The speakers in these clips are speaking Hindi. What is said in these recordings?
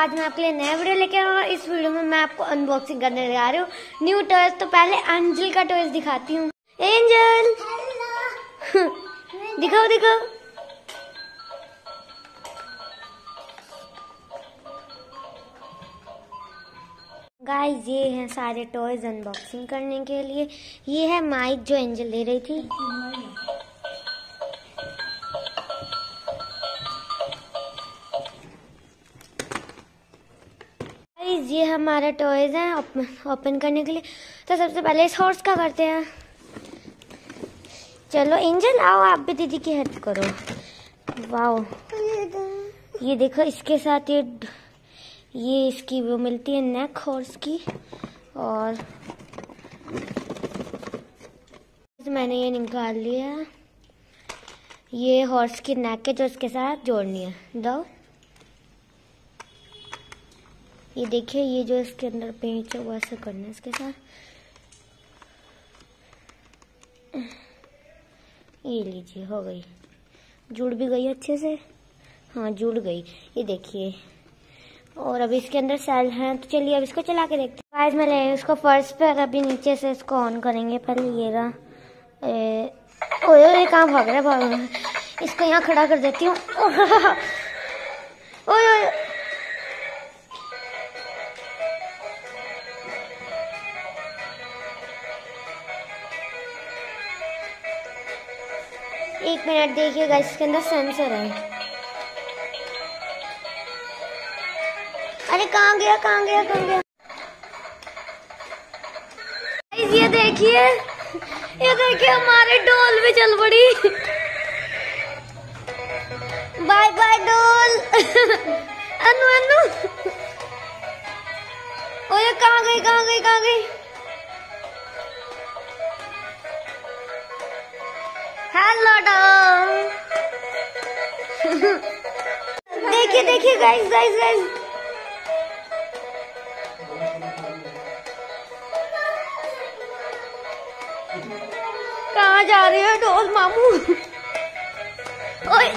आज मैं आपके लिए नया वीडियो लेके आऊँ और इस वीडियो में मैं आपको अनबॉक्सिंग करने जा रही हूँ। न्यू टॉयज तो पहले एंजल का टॉयज दिखाती हूँ। एंजल दिखाओ दिखाओ। गाइस ये हैं सारे टॉयज अनबॉक्सिंग करने के लिए। ये है माइक जो एंजल ले रही थी। गाइस ये हमारा टॉयज है ओपन करने के लिए। तो सबसे पहले इस हॉर्स का करते हैं। चलो एंजल आओ, आप भी दीदी की हेल्प करो। वाओ ये देखो, इसके साथ ये ये इसकी वो मिलती है नेक हॉर्स की, और मैंने ये निकाल लिया। ये हॉर्स की नेक है जो इसके साथ जोड़नी है। दो। ये देखिए, ये जो इसके अंदर पेंच है, वो ऐसे करना है इसके साथ। ये लीजिए, हो गई। जुड़ भी गई अच्छे से? हाँ जुड़ गई। ये देखिए। और अभी इसके अंदर सेल हैं तो चलिए अब इसको चला के देखते हैं। आज मैं ले इसको फ़र्स्ट पे अभी नीचे से इसको ऑन करेंगे, पहले ये रहा ओए कहाँ भाग रहा है, भाग रहा है। इसको यहाँ खड़ा कर देती हूँ। ओए ओए एक मिनट देखिएगा, इसके अंदर सेंसर है। अरे कहाँ गया कहाँ गया कहाँ गया? ये देखिए ये देखिए, हमारे डोल भी चल पड़ी। बाय बाय डोल। अनु अनु ओए, कहाँ गई कहाँ गई कहाँ गई? हेलो डॉल देखिए देखिए गाइस गाइस गाइस कहाँ जा रहे हो डोल मामू? ओए।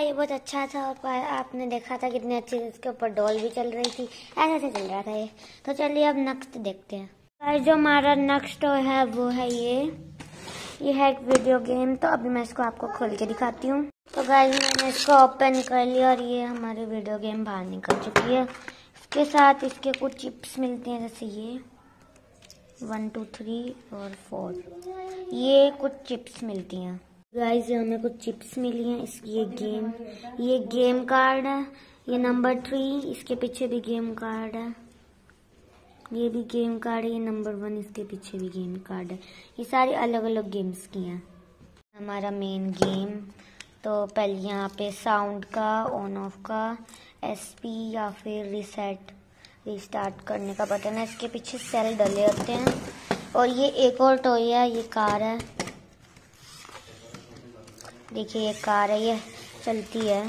ये बहुत अच्छा था और आपने देखा था कितने अच्छे इसके ऊपर डॉल भी चल रही थी। ऐसे ऐसे चल रहा था ये। तो चलिए अब नेक्स्ट देखते हैं। जो हमारा नेक्स्ट है, वो है ये। ये है एक वीडियो गेम तो अभी मैं इसको आपको खोल के दिखाती हूँ। तो गाइस मैंने इसको ओपन कर लिया और ये हमारी वीडियो गेम बाहर निकल चुकी है। इसके साथ इसके कुछ चिप्स मिलती हैं, जैसे ये। वन टू थ्री और फोर ये कुछ चिप्स मिलती हैं। गाइस ये हमें कुछ चिप्स मिली हैं। इस, ये गेम ये गेम कार्ड है। ये नंबर थ्री इसके पीछे भी गेम कार्ड है। ये भी गेम कार्ड है, ये नंबर वन इसके पीछे भी गेम कार्ड है। ये सारी अलग अलग गेम्स की हैं। हमारा मेन गेम तो पहले यहाँ पे साउंड का ऑन ऑफ़ का एसपी या फिर रिसेट रिस्टार्ट करने का बटन है। इसके पीछे सेल डले होते हैं। और ये एक और टॉय है, ये कार है। देखिए, ये कार है, ये चलती है।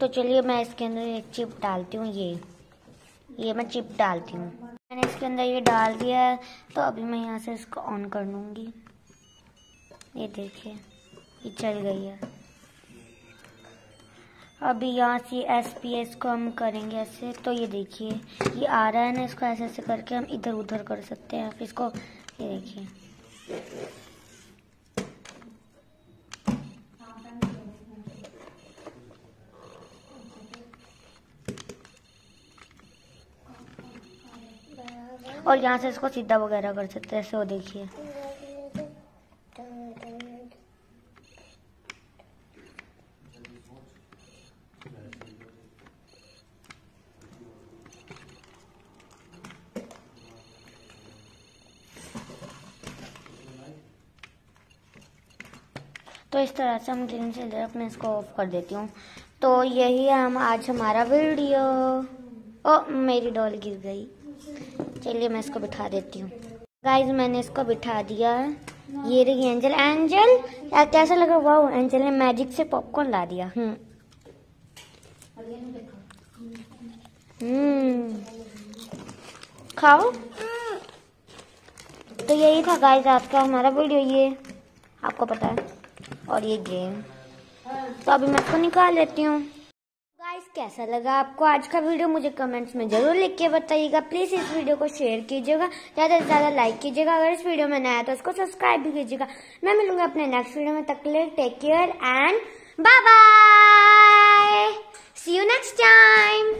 तो चलिए, मैं इसके अंदर एक चिप डालती हूँ, ये। ये मैं चिप डालती हूँ। मैंने इसके अंदर ये डाल दिया है तो अभी मैं यहाँ से इसको ऑन कर लूँगी। ये देखिए, ये चल गई है। अभी यहाँ से एस पी एस को हम करेंगे ऐसे तो ये देखिए, ये आ रहा है ना, इसको ऐसे ऐसे करके हम इधर उधर कर सकते हैं। फिर इसको, ये देखिए। और यहाँ से इसको सीधा वगैरह कर सकते हैं, ऐसे वो देखिए। तो इस तरह से हम ग्रीन से मैं इसको ऑफ़ कर देती हूँ। तो यही है हम आज हमारा वीडियो ओ मेरी डॉल गिर गई। चलिए मैं इसको बिठा देती हूँ। गाइज़ मैंने इसको बिठा दिया ये रही एंजल एंजल क्या कैसा लगा? वाह एंजल ने मैजिक से पॉपकॉर्न ला दिया। हम्म। हम्म। खाओ। तो यही था गाइज़ आज का हमारा वीडियो ये। आपको पता है। और ये गेम तो अभी मैं इसको निकाल लेती हूँ। कैसा लगा आपको? आज का वीडियो मुझे कमेंट्स में ज़रूर लिख के बताइएगा। प्लीज़ इस वीडियो को शेयर कीजिएगा। ज़्यादा से ज़्यादा लाइक कीजिएगा। अगर इस वीडियो में नया है तो उसको सब्सक्राइब भी कीजिएगा। मैं मिलूँगा अपने नेक्स्ट वीडियो में। तक take care and bye bye see you next time